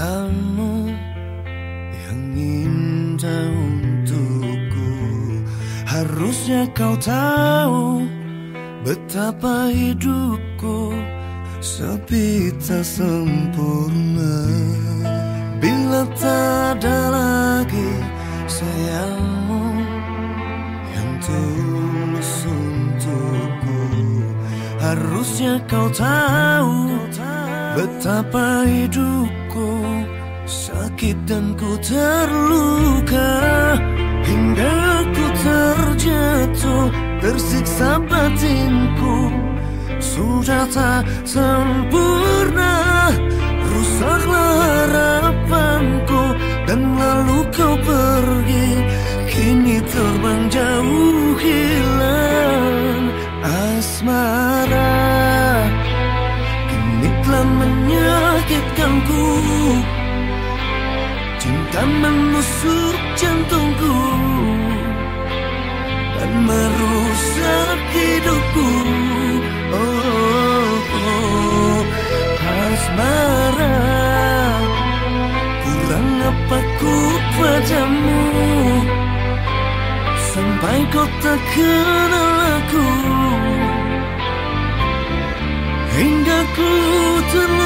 Sayamu yang indah untukku. Harusnya kau tahu betapa hidupku sepi tak sempurna. Bila tak ada lagi sayangmu yang tulus untukku Harusnya kau tahu betapa hidupku sakit dan ku terluka. Hingga ku terjatuh tersiksa batinku. Sudah tak sempurna Rusaklah harapanku. Dan lalu kau pergi Kini terbang jauh padamu Sampai kau tak kenal aku. Hingga ku terluka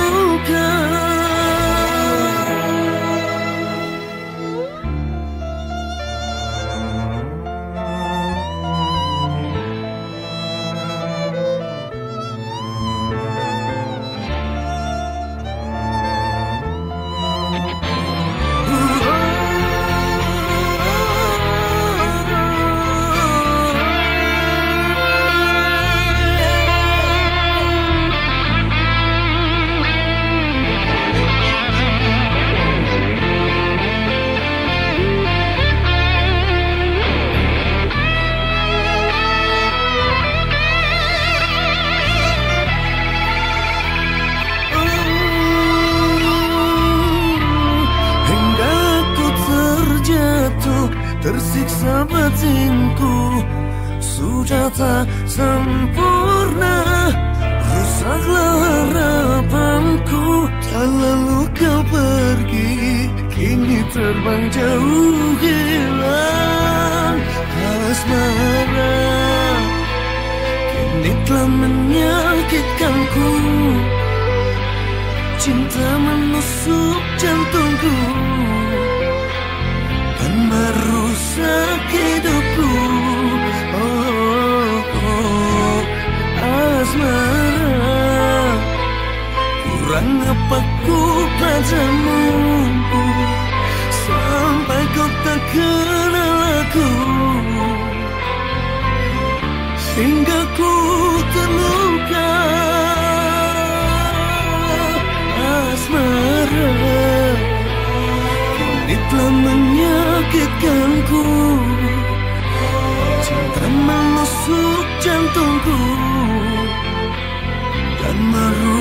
Tersiksa batinku Sudah tak sempurna. Rusaklah harapanku Dan lalu kau pergi. Kini terbang jauh hilang Asmara Kini telah menyakitkanku. Cinta menusuk jantungku kurang apaku padamu Sampai kau tak kenal aku. Hingga ku terluka. Asmara Kini telah menyakitkanku. Cinta menusuk jantungku. Dan merubah